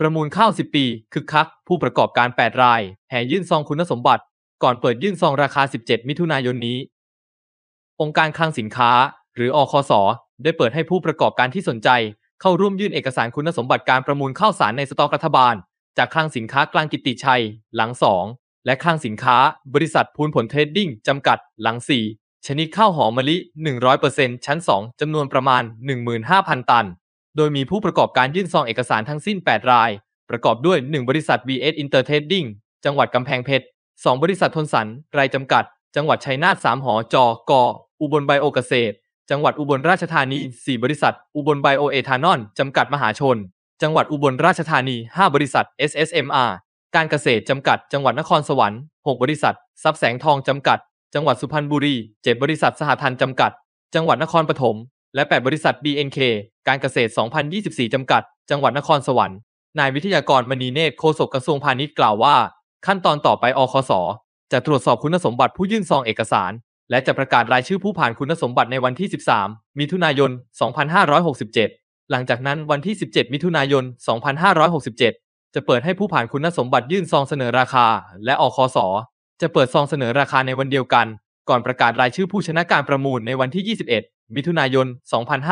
ประมูลข้าว 10 ปี คึกคัก ผู้ประกอบการ 8 ราย แห่ยื่นซองคุณสมบัติ ก่อนเปิดยื่นซองราคา 17 มิถุนายนนี้ องค์การคลังสินค้า หรืออคส ได้เปิดให้ผู้ประกอบการที่สนใจ เข้าร่วมยื่นเอกสารคุณสมบัติการประมูลข้าวสารในสต็อกรัฐบาล จากคลังสินค้ากลางกิตติชัย หลัง 2 และคลังสินค้า บริษัทพูนผลเทรดดิ้งจำกัด หลัง 4 ชนิดข้าวหอมมะลิ 100%ชั้น 2จำนวนประมาณ 15,000 ตัน โดยมีผู้ประกอบการยื่นซองเอกสารทั้งสิ้น 8 ราย ประกอบด้วย 1 บริษัท BS Inter Trading จังหวัดกำแพงเพชร 2 บริษัททนสันรายจำกัด จังหวัดชัยนาท3หอจอกออุบลไบโอเกษตร จังหวัดอุบลราชธานี 4 บริษัท อุบลไบโอเอทานอลจำกัดมหาชน จังหวัดอุบลราชธานี 5 บริษัท SSMR การเกษตรจำกัด จังหวัดนครสวรรค์ 6 บริษัท ทรัพย์แสงทองจำกัด จังหวัดสุพรรณบุรี 7 บริษัทสหทันจำกัด จังหวัดนครปฐม และ 8 บริษัท BNK การเกษตร 2024 จำกัด จังหวัดนครสวรรค์ นายวิทยากรมณีเนตรโฆษกกระทรวงพาณิชย์กล่าวว่า ขั้นตอนต่อไปอคส จะตรวจสอบคุณสมบัติผู้ยื่นซองเอกสาร และจะประกาศรายชื่อผู้ผ่านคุณสมบัติในวันที่ 13 มิถุนายน 2567 หลังจากนั้นวันที่ 17 มิถุนายน 2567 จะเปิดให้ผู้ผ่านคุณสมบัติยื่นซองเสนอราคา และอคส จะเปิดซองเสนอราคาในวันเดียวกัน ก่อนประกาศรายชื่อผู้ชนะการประมูลในวันที่ 21 มิถุนายน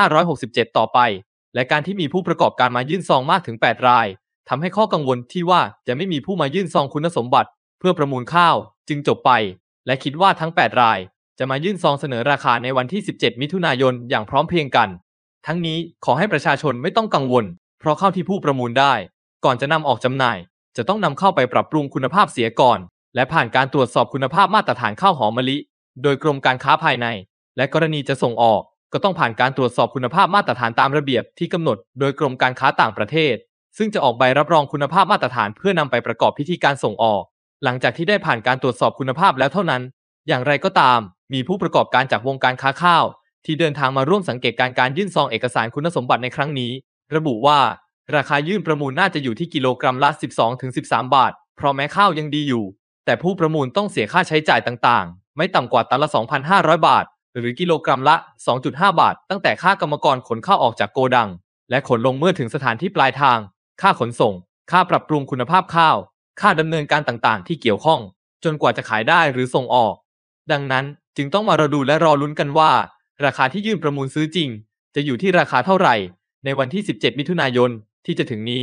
2567 ต่อไป และการที่มีผู้ประกอบการมายื่นซองมากถึง 8 รายทำให้ข้อกังวลที่ว่าจะไม่มีผู้มายื่นซองคุณสมบัติ เพื่อประมูลข้าว จึงจบไป และคิดว่าทั้ง 8 ราย จะมายื่นซองเสนอราคาในวันที่ 17 มิถุนายนอย่างพร้อมเพรียงกัน ทั้งนี้ขอให้ประชาชนไม่ต้องกังวล เพราะข้าวที่ผู้ประมูลได้ ก่อนจะนำออกจำหน่าย จะต้องนำเข้าไปปรับปรุงคุณภาพเสียก่อน และผ่านการตรวจสอบคุณภาพมาตรฐานข้าวหอมมะลิ โดยกรมการค้าภายใน และกรณีจะส่งออกก็ต้องผ่านการตรวจสอบคุณภาพมาตรฐานตามระเบียบที่กำหนดโดยกรมการค้าต่างประเทศ ซึ่งจะออกใบรับรองคุณภาพมาตรฐานเพื่อนำไปประกอบพิธีการส่งออก หลังจากที่ได้ผ่านการตรวจสอบคุณภาพแล้วเท่านั้น อย่างไรก็ตาม มีผู้ประกอบการจากวงการค้าข้าว ที่เดินทางมาร่วมสังเกตการการยื่นซองเอกสารคุณสมบัติในครั้งนี้ ระบุว่า ราคายื่นประมูลน่าจะอยู่ที่กิโลกรัมละ 12-13 บาท เพราะแม้ข้าวยังดีอยู่ แต่ผู้ประมูลต้องเสียค่าใช้จ่ายต่างๆ ไม่ต่ำกว่าตันละ 2,500 บาท หรือกิโลกรัมละ 2.5 บาท ตั้งแต่ค่ากรรมกรขนข้าวออกจากโกดัง และขนลงเมื่อถึงสถานที่ปลายทาง ค่าขนส่ง ค่าปรับปรุงคุณภาพข้าว ค่าดำเนินการต่างๆ ที่เกี่ยวข้อง จนกว่าจะขายได้หรือส่งออก ดังนั้นจึงต้องมารอดูและรอลุ้นกันว่า ราคาที่ยื่นประมูลซื้อจริง จะอยู่ที่ราคาเท่าไหร่ ในวันที่ 17 มิถุนายนที่จะถึงนี้